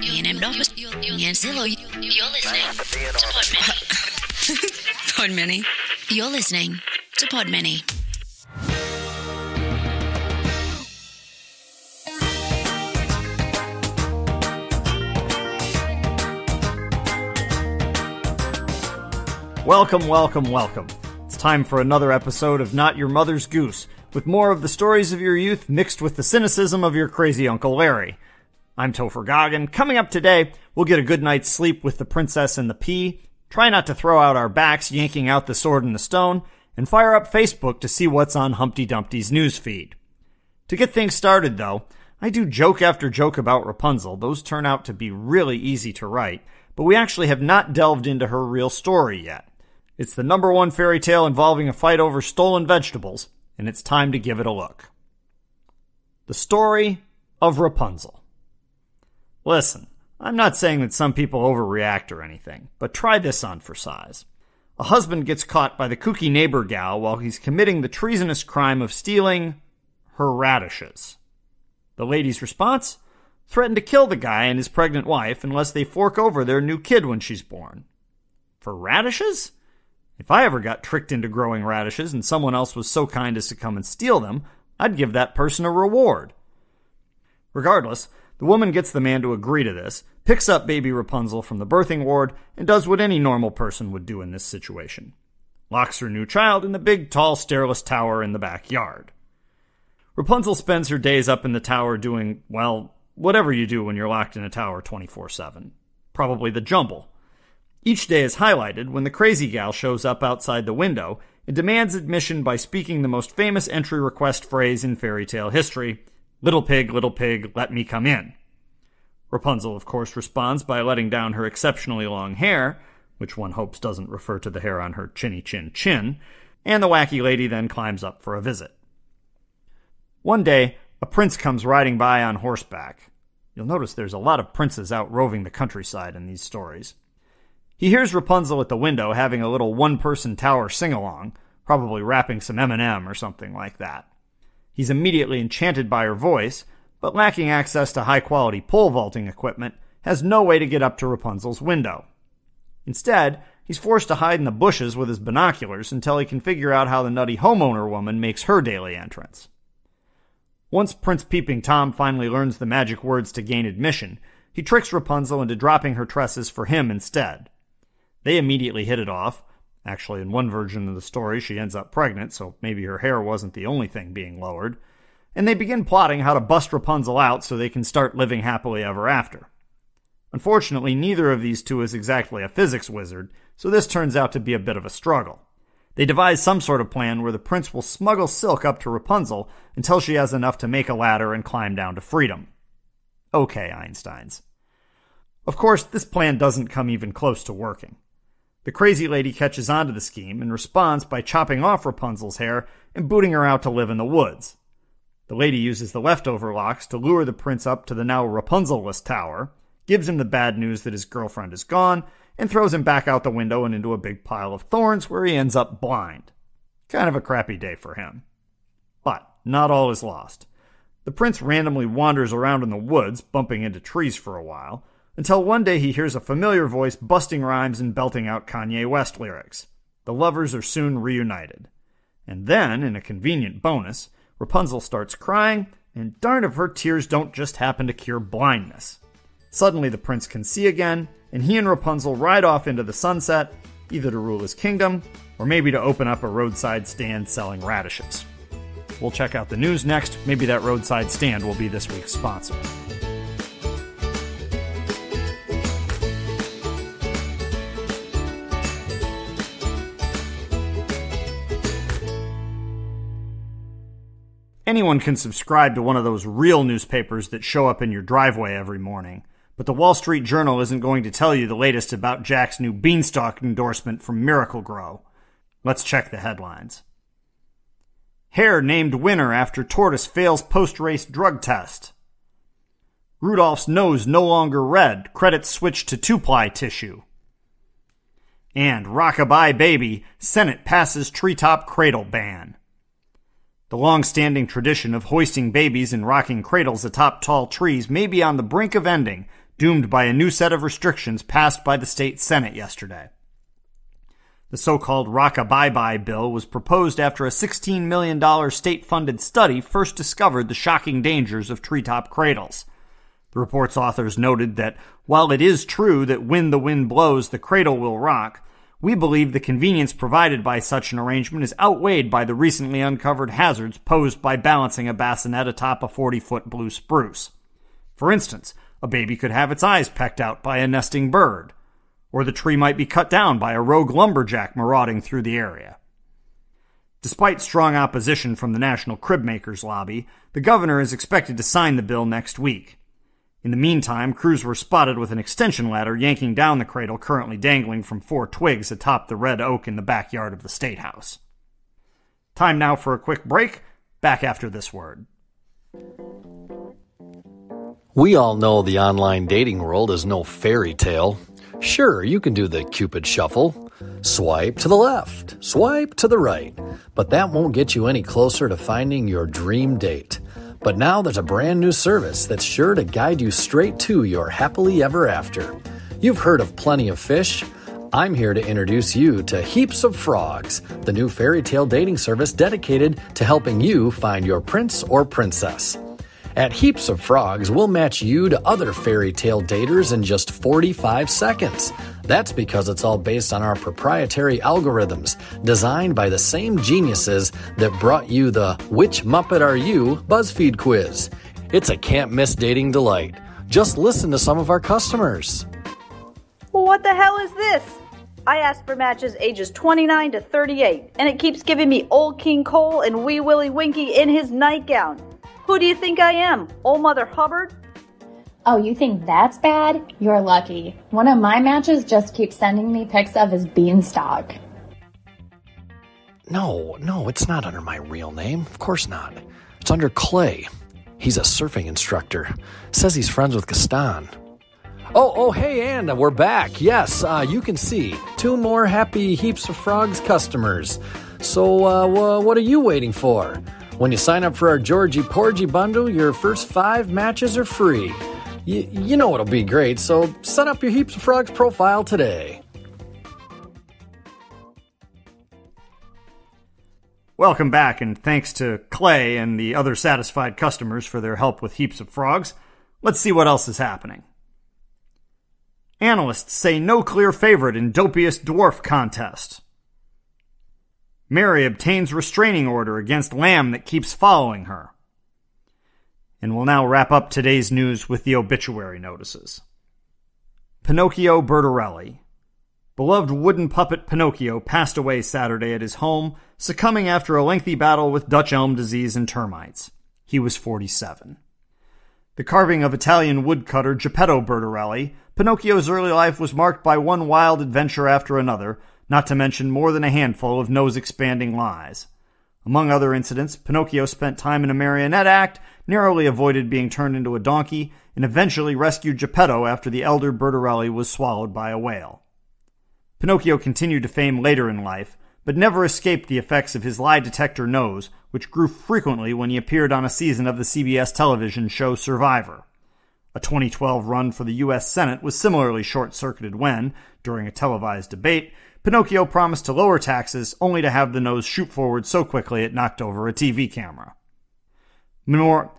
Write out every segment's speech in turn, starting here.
Niin en nog Niin silloin. You're listening to Podmany. Podmany. You're listening to Podmany. Welcome, welcome, welcome. It's time for another episode of Not Your Mother's Goose, with more of the stories of your youth mixed with the cynicism of your crazy Uncle Larry. I'm Topher Goggin. Coming up today, we'll get a good night's sleep with the Princess and the Pea, try not to throw out our backs yanking out the sword and the stone, and fire up Facebook to see what's on Humpty Dumpty's newsfeed. To get things started, though, I do joke after joke about Rapunzel. Those turn out to be really easy to write, but we actually have not delved into her real story yet. It's the number one fairy tale involving a fight over stolen vegetables, and it's time to give it a look. The story of Rapunzel. Listen, I'm not saying that some people overreact or anything, but try this on for size. A husband gets caught by the kooky neighbor gal while he's committing the treasonous crime of stealing her radishes. The lady's response? Threaten to kill the guy and his pregnant wife unless they fork over their new kid when she's born. For radishes? If I ever got tricked into growing radishes and someone else was so kind as to come and steal them, I'd give that person a reward. Regardless, the woman gets the man to agree to this, picks up baby Rapunzel from the birthing ward, and does what any normal person would do in this situation locks her new child in the big, tall, stairless tower in the backyard. Rapunzel spends her days up in the tower doing, well, whatever you do when you're locked in a tower 24 7. Probably the jumble. Each day is highlighted when the crazy gal shows up outside the window and demands admission by speaking the most famous entry request phrase in fairy tale history Little pig, little pig, let me come in. Rapunzel, of course, responds by letting down her exceptionally long hair, which one hopes doesn't refer to the hair on her chinny chin chin, and the wacky lady then climbs up for a visit. One day, a prince comes riding by on horseback. You'll notice there's a lot of princes out roving the countryside in these stories. He hears Rapunzel at the window having a little one-person tower sing-along, probably rapping some Eminem or something like that. He's immediately enchanted by her voice, but lacking access to high-quality pole vaulting equipment, has no way to get up to Rapunzel's window. Instead, he's forced to hide in the bushes with his binoculars until he can figure out how the nutty homeowner woman makes her daily entrance. Once Prince Peeping Tom finally learns the magic words to gain admission, he tricks Rapunzel into dropping her tresses for him instead. They immediately hit it off. Actually, in one version of the story, she ends up pregnant, so maybe her hair wasn't the only thing being lowered. And they begin plotting how to bust Rapunzel out so they can start living happily ever after. Unfortunately, neither of these two is exactly a physics wizard, so this turns out to be a bit of a struggle. They devise some sort of plan where the prince will smuggle silk up to Rapunzel until she has enough to make a ladder and climb down to freedom. Okay, Einsteins. Of course, this plan doesn't come even close to working. The crazy lady catches on to the scheme and responds by chopping off Rapunzel's hair and booting her out to live in the woods. The lady uses the leftover locks to lure the prince up to the now Rapunzelless tower, gives him the bad news that his girlfriend is gone, and throws him back out the window and into a big pile of thorns where he ends up blind. Kind of a crappy day for him. But not all is lost. The prince randomly wanders around in the woods, bumping into trees for a while, until one day he hears a familiar voice busting rhymes and belting out Kanye West lyrics. The lovers are soon reunited. And then, in a convenient bonus, Rapunzel starts crying, and darn if her tears don't just happen to cure blindness. Suddenly, the prince can see again, and he and Rapunzel ride off into the sunset, either to rule his kingdom, or maybe to open up a roadside stand selling radishes. We'll check out the news next. Maybe that roadside stand will be this week's sponsor. Anyone can subscribe to one of those real newspapers that show up in your driveway every morning. But the Wall Street Journal isn't going to tell you the latest about Jack's new beanstalk endorsement from Miracle-Gro. Let's check the headlines. Hare named winner after tortoise fails post-race drug test. Rudolph's nose no longer red, credits switch to two-ply tissue. And Rockabye Baby, Senate passes treetop cradle ban. The long-standing tradition of hoisting babies in rocking cradles atop tall trees may be on the brink of ending doomed by a new set of restrictions passed by the state Senate yesterday. The so called Rocka Bye Bye bill was proposed after a $16 million state funded study first discovered the shocking dangers of treetop cradles. The report's authors noted that while it is true that when the wind blows, the cradle will rock, we believe the convenience provided by such an arrangement is outweighed by the recently uncovered hazards posed by balancing a bassinet atop a 40 foot blue spruce. For instance, a baby could have its eyes pecked out by a nesting bird, or the tree might be cut down by a rogue lumberjack marauding through the area. Despite strong opposition from the National Crib Makers lobby, the governor is expected to sign the bill next week. In the meantime, crews were spotted with an extension ladder yanking down the cradle currently dangling from four twigs atop the red oak in the backyard of the State House. Time now for a quick break. Back after this word. We all know the online dating world is no fairy tale. Sure, you can do the Cupid shuffle. Swipe to the left, swipe to the right, but that won't get you any closer to finding your dream date. But now there's a brand new service that's sure to guide you straight to your happily ever after. You've heard of Plenty of Fish. I'm here to introduce you to Heaps of Frogs, the new fairy tale dating service dedicated to helping you find your prince or princess. At Heaps of Frogs, we'll match you to other fairy tale daters in just 45 seconds. That's because it's all based on our proprietary algorithms, designed by the same geniuses that brought you the Which Muppet Are You BuzzFeed quiz. It's a can't miss dating delight. Just listen to some of our customers. What the hell is this? I asked for matches ages 29 to 38, and it keeps giving me Old King Cole and Wee Willie Winkie in his nightgown. Who do you think I am? Old Mother Hubbard? Oh, you think that's bad? You're lucky. One of my matches just keeps sending me pics of his beanstalk. No, no, it's not under my real name. Of course not. It's under Clay. He's a surfing instructor. Says he's friends with Gaston. Oh, oh, hey, Anna, we're back. Yes, uh, you can see two more happy Heaps of Frogs customers. So, uh, wh- what are you waiting for? When you sign up for our Georgie Porgy bundle, your first five matches are free. Y- you know it'll be great, so set up your Heaps of Frogs profile today. Welcome back, and thanks to Clay and the other satisfied customers for their help with Heaps of Frogs. Let's see what else is happening. Analysts say no clear favorite in dopiest dwarf contest. Mary obtains restraining order against lamb that keeps following her. And we'll now wrap up today's news with the obituary notices. Pinocchio Bertorelli. Beloved wooden puppet Pinocchio passed away Saturday at his home, succumbing after a lengthy battle with Dutch elm disease and termites. He was 47. The carving of Italian woodcutter Geppetto Bertorelli, Pinocchio's early life was marked by one wild adventure after another, not to mention more than a handful of nose expanding lies. Among other incidents, Pinocchio spent time in a marionette act, narrowly avoided being turned into a donkey, and eventually rescued Geppetto after the elder Bertorelli was swallowed by a whale. Pinocchio continued to fame later in life, but never escaped the effects of his lie detector nose, which grew frequently when he appeared on a season of the CBS television show Survivor. A 2012 run for the U.S. Senate was similarly short circuited when, during a televised debate, Pinocchio promised to lower taxes, only to have the nose shoot forward so quickly it knocked over a TV camera. Memor-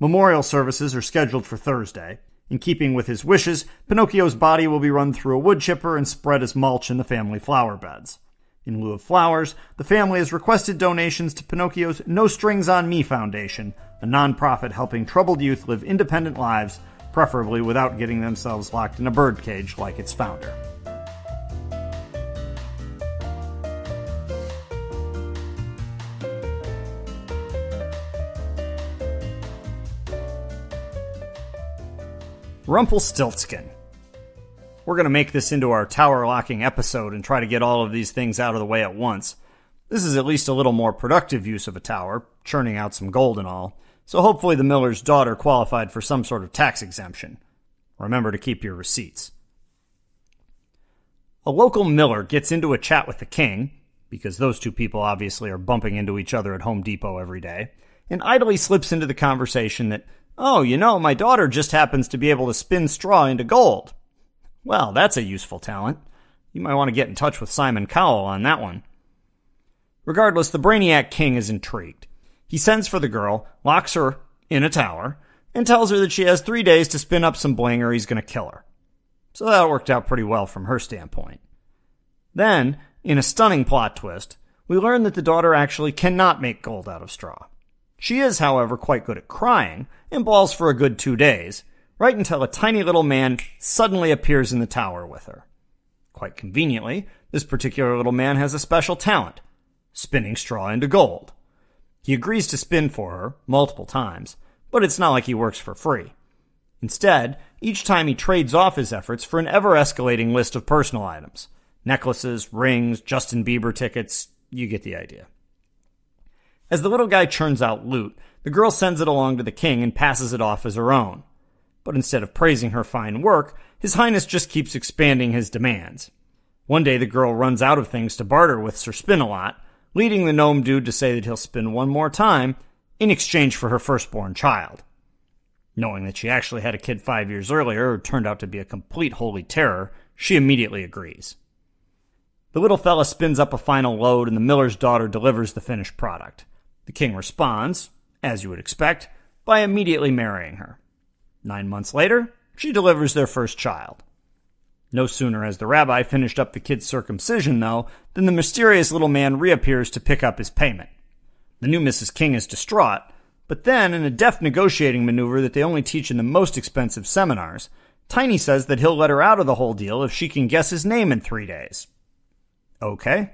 Memorial services are scheduled for Thursday. In keeping with his wishes, Pinocchio's body will be run through a wood chipper and spread as mulch in the family flower beds. In lieu of flowers, the family has requested donations to Pinocchio's No Strings on Me Foundation, a nonprofit helping troubled youth live independent lives, preferably without getting themselves locked in a birdcage like its founder. Rumpelstiltskin. We're going to make this into our tower locking episode and try to get all of these things out of the way at once. This is at least a little more productive use of a tower, churning out some gold and all, so hopefully the miller's daughter qualified for some sort of tax exemption. Remember to keep your receipts. A local miller gets into a chat with the king, because those two people obviously are bumping into each other at Home Depot every day, and idly slips into the conversation that Oh, you know, my daughter just happens to be able to spin straw into gold. Well, that's a useful talent. You might want to get in touch with Simon Cowell on that one. Regardless, the Brainiac King is intrigued. He sends for the girl, locks her in a tower, and tells her that she has three days to spin up some bling or he's going to kill her. So that worked out pretty well from her standpoint. Then, in a stunning plot twist, we learn that the daughter actually cannot make gold out of straw. She is, however, quite good at crying and balls for a good two days, right until a tiny little man suddenly appears in the tower with her. Quite conveniently, this particular little man has a special talent spinning straw into gold. He agrees to spin for her multiple times, but it's not like he works for free. Instead, each time he trades off his efforts for an ever escalating list of personal items necklaces, rings, Justin Bieber tickets, you get the idea. As the little guy churns out loot, the girl sends it along to the king and passes it off as her own. But instead of praising her fine work, His Highness just keeps expanding his demands. One day the girl runs out of things to barter with Sir Spin-A-Lot, leading the gnome dude to say that he'll spin one more time in exchange for her firstborn child. Knowing that she actually had a kid five years earlier who turned out to be a complete holy terror, she immediately agrees. The little fella spins up a final load and the miller's daughter delivers the finished product. The king responds, as you would expect, by immediately marrying her. Nine months later, she delivers their first child. No sooner has the rabbi finished up the kid's circumcision, though, than the mysterious little man reappears to pick up his payment. The new Mrs. King is distraught, but then, in a deft negotiating maneuver that they only teach in the most expensive seminars, Tiny says that he'll let her out of the whole deal if she can guess his name in three days. Okay.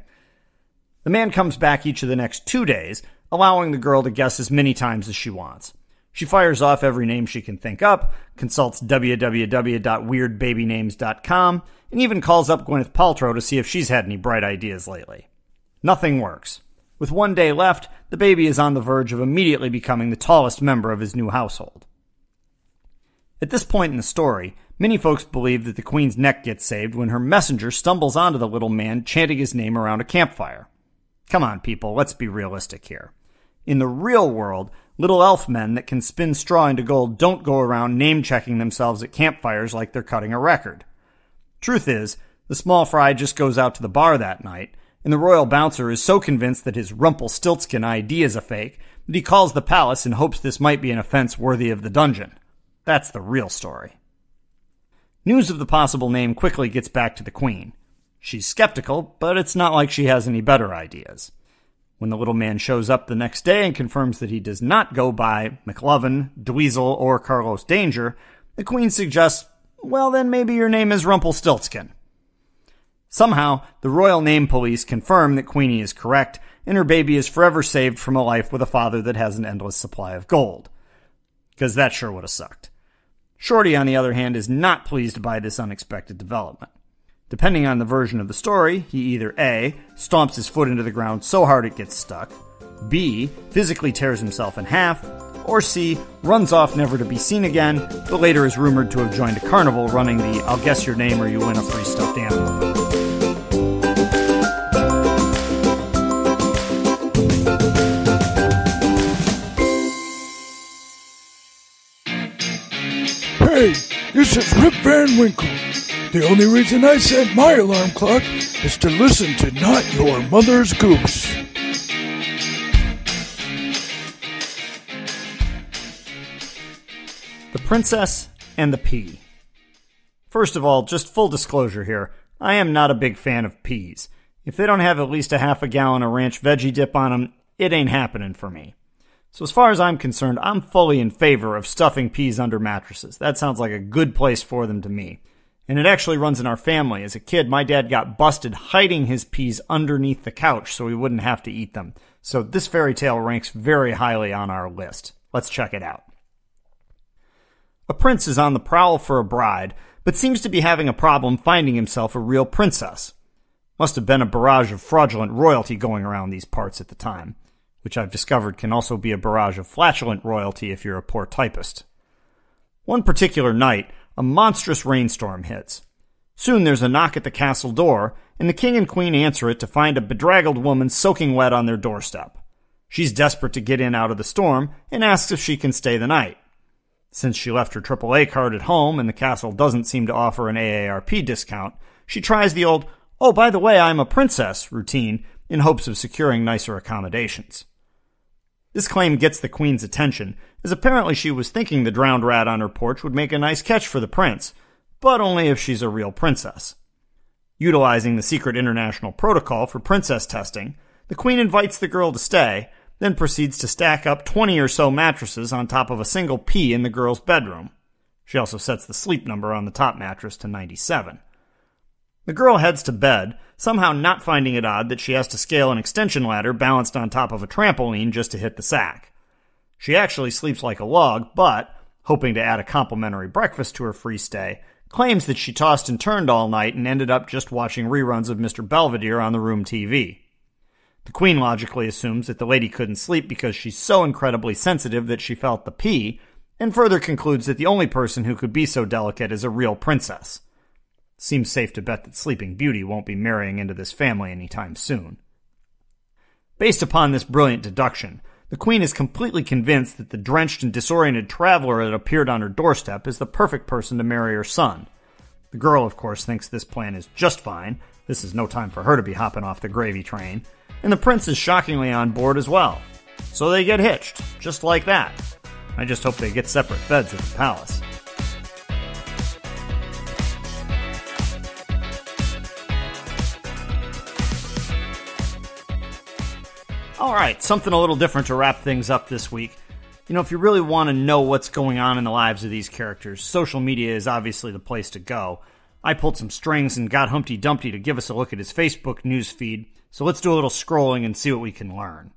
The man comes back each of the next two days, allowing the girl to guess as many times as she wants. She fires off every name she can think up, consults www.weirdbabynames.com, and even calls up Gwyneth Paltrow to see if she's had any bright ideas lately. Nothing works. With one day left, the baby is on the verge of immediately becoming the tallest member of his new household. At this point in the story, many folks believe that the queen's neck gets saved when her messenger stumbles onto the little man chanting his name around a campfire. Come on, people, let's be realistic here. In the real world, little elf men that can spin straw into gold don't go around name checking themselves at campfires like they're cutting a record. Truth is, the small fry just goes out to the bar that night, and the royal bouncer is so convinced that his Rumpelstiltskin ID is a fake that he calls the palace and hopes this might be an offense worthy of the dungeon. That's the real story. News of the possible name quickly gets back to the queen. She's skeptical, but it's not like she has any better ideas. When the little man shows up the next day and confirms that he does not go by McLovin, Dweezil, or Carlos Danger, the queen suggests, well, then maybe your name is Rumpelstiltskin. Somehow, the royal name police confirm that Queenie is correct, and her baby is forever saved from a life with a father that has an endless supply of gold. Because that sure would have sucked. Shorty, on the other hand, is not pleased by this unexpected development. Depending on the version of the story, he either A. stomps his foot into the ground so hard it gets stuck, B. physically tears himself in half, or C. runs off never to be seen again, but later is rumored to have joined a carnival running the I'll guess your name or you win a free stuffed animal. Hey, this is Rip Van Winkle. The only reason I set my alarm clock is to listen to Not Your Mother's Goose. The Princess and the Pea. First of all, just full disclosure here I am not a big fan of peas. If they don't have at least a half a gallon of ranch veggie dip on them, it ain't happening for me. So, as far as I'm concerned, I'm fully in favor of stuffing peas under mattresses. That sounds like a good place for them to me. And it actually runs in our family. As a kid, my dad got busted hiding his peas underneath the couch so he wouldn't have to eat them. So, this fairy tale ranks very highly on our list. Let's check it out. A prince is on the prowl for a bride, but seems to be having a problem finding himself a real princess. Must have been a barrage of fraudulent royalty going around these parts at the time which I've discovered can also be a barrage of flatulent royalty if you're a poor typist. One particular night, a monstrous rainstorm hits. Soon there's a knock at the castle door, and the king and queen answer it to find a bedraggled woman soaking wet on their doorstep. She's desperate to get in out of the storm and asks if she can stay the night. Since she left her AAA card at home and the castle doesn't seem to offer an AARP discount, she tries the old, oh, by the way, I'm a princess routine in hopes of securing nicer accommodations. This claim gets the Queen's attention, as apparently she was thinking the drowned rat on her porch would make a nice catch for the prince, but only if she's a real princess. Utilizing the secret international protocol for princess testing, the Queen invites the girl to stay, then proceeds to stack up 20 or so mattresses on top of a single pea in the girl's bedroom. She also sets the sleep number on the top mattress to 97. The girl heads to bed, somehow not finding it odd that she has to scale an extension ladder balanced on top of a trampoline just to hit the sack. She actually sleeps like a log, but, hoping to add a complimentary breakfast to her free stay, claims that she tossed and turned all night and ended up just watching reruns of Mr. Belvedere on the room TV. The queen logically assumes that the lady couldn't sleep because she's so incredibly sensitive that she felt the pea, and further concludes that the only person who could be so delicate is a real princess. Seems safe to bet that Sleeping Beauty won't be marrying into this family anytime soon. Based upon this brilliant deduction, the Queen is completely convinced that the drenched and disoriented traveler that appeared on her doorstep is the perfect person to marry her son. The girl, of course, thinks this plan is just fine. This is no time for her to be hopping off the gravy train. And the prince is shockingly on board as well. So they get hitched, just like that. I just hope they get separate beds at the palace. All right, something a little different to wrap things up this week. You know, if you really want to know what's going on in the lives of these characters, social media is obviously the place to go. I pulled some strings and got Humpty Dumpty to give us a look at his Facebook news feed, so let's do a little scrolling and see what we can learn.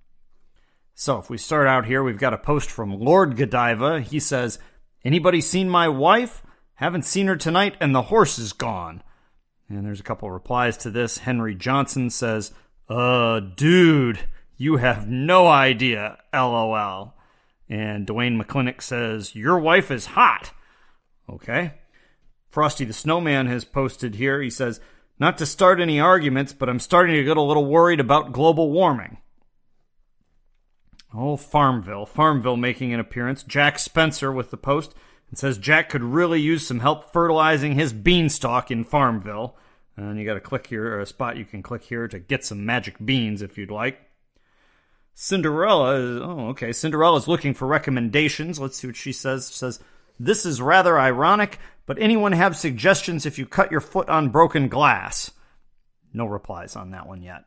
So, if we start out here, we've got a post from Lord Godiva. He says, Anybody seen my wife? Haven't seen her tonight, and the horse is gone. And there's a couple replies to this. Henry Johnson says, Uh, dude. You have no idea, lol. And Dwayne McClintock says, Your wife is hot. Okay. Frosty the Snowman has posted here. He says, Not to start any arguments, but I'm starting to get a little worried about global warming. Oh, Farmville. Farmville making an appearance. Jack Spencer with the post and says Jack could really use some help fertilizing his beanstalk in Farmville. And you got a click here, or a spot you can click here to get some magic beans if you'd like. Cinderella is, oh, okay. Cinderella's looking for recommendations. Let's see what she says. She says, This is rather ironic, but anyone have suggestions if you cut your foot on broken glass? No replies on that one yet.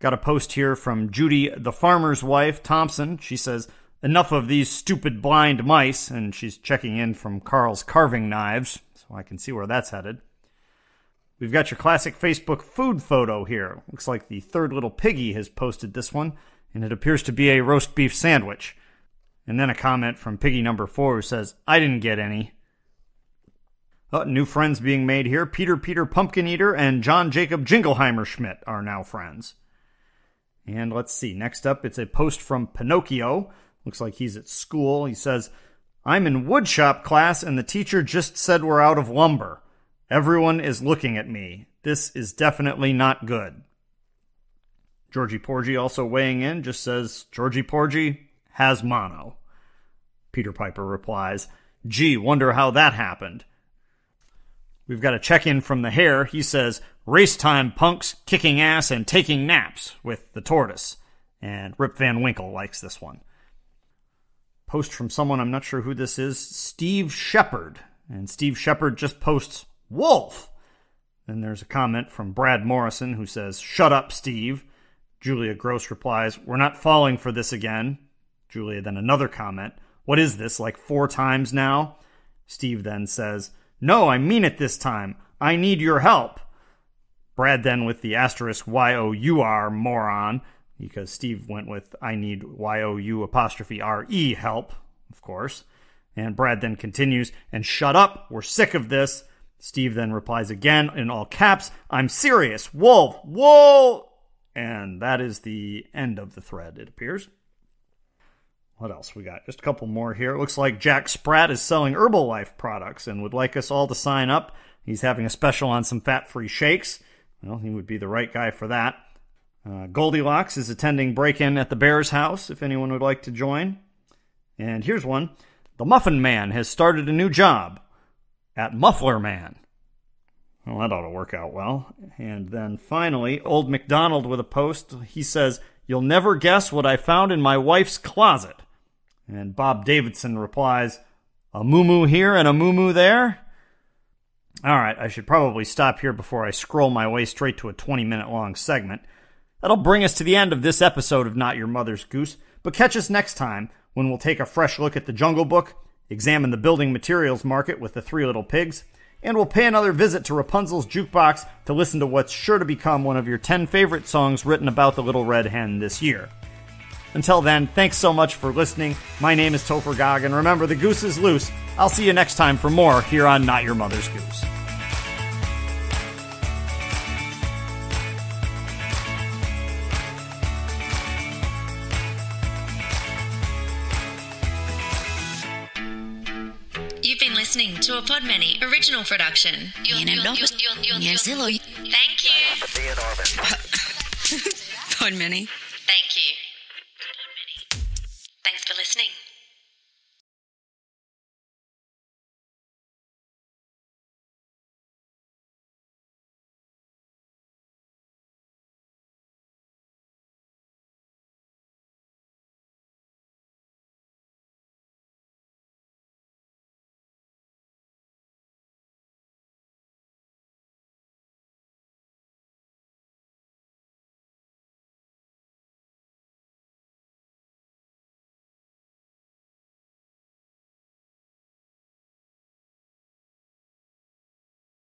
Got a post here from Judy, the farmer's wife, Thompson. She says, Enough of these stupid blind mice. And she's checking in from Carl's carving knives, so I can see where that's headed. We've got your classic Facebook food photo here. Looks like the third little piggy has posted this one, and it appears to be a roast beef sandwich. And then a comment from piggy number four who says, I didn't get any. Oh, new friends being made here. Peter Peter Pumpkin Eater and John Jacob Jingleheimer Schmidt are now friends. And let's see. Next up, it's a post from Pinocchio. Looks like he's at school. He says, I'm in woodshop class, and the teacher just said we're out of lumber. Everyone is looking at me. This is definitely not good. Georgie Porgy also weighing in just says, Georgie Porgy has mono. Peter Piper replies, Gee, wonder how that happened. We've got a check in from the hare. He says, Race time, punks, kicking ass and taking naps with the tortoise. And Rip Van Winkle likes this one. Post from someone, I'm not sure who this is, Steve Shepard. And Steve Shepard just posts, Wolf! Then there's a comment from Brad Morrison who says, Shut up, Steve. Julia Gross replies, We're not falling for this again. Julia then another comment, What is this, like four times now? Steve then says, No, I mean it this time. I need your help. Brad then with the asterisk Y O U R moron, because Steve went with I need Y O U apostrophe R E help, of course. And Brad then continues, and shut up, we're sick of this. Steve then replies again in all caps, I'm serious. Wolf, wolf. And that is the end of the thread, it appears. What else we got? Just a couple more here. It looks like Jack Sprat is selling Herbalife products and would like us all to sign up. He's having a special on some fat free shakes. Well, he would be the right guy for that. Uh, Goldilocks is attending break in at the Bears house if anyone would like to join. And here's one The Muffin Man has started a new job at Muffler Man. Well, that ought to work out well. And then finally, Old MacDonald with a post. He says, You'll never guess what I found in my wife's closet. And Bob Davidson replies, A moo moo here and a moo moo there? All right, I should probably stop here before I scroll my way straight to a 20 minute long segment. That'll bring us to the end of this episode of Not Your Mother's Goose, but catch us next time when we'll take a fresh look at the Jungle Book, examine the building materials market with the Three Little Pigs, and we'll pay another visit to Rapunzel's jukebox to listen to what's sure to become one of your 10 favorite songs written about the Little Red Hen this year. Until then, thanks so much for listening. My name is Topher Gog, and Remember, the goose is loose. I'll see you next time for more here on Not Your Mother's Goose. Podmany original production. Thank you. Podmany. Thank you.